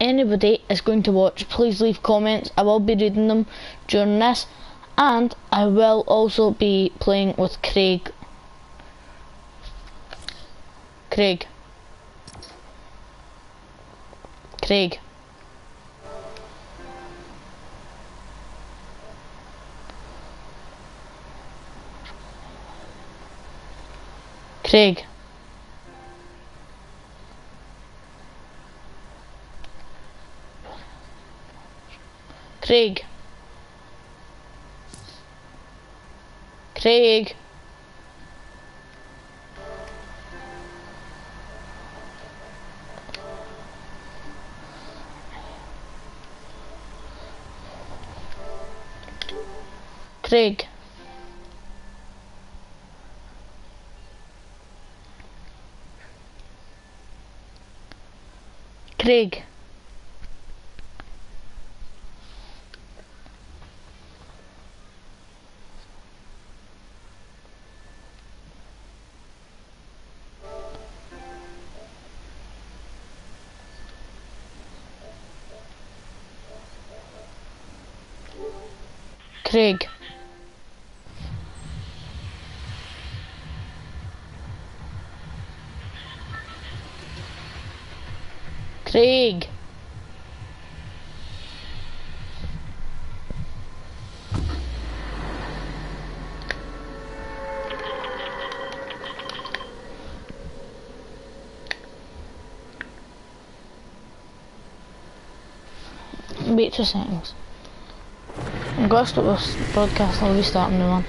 anybody is going to watch, please leave comments. I will be reading them during this, and I will also be playing with Craig. Craig. Craig. Craig. Craig. Craig. Craig. Craig. Craig. Craig. Wait two seconds. Gosh, was podcast will restarting the one.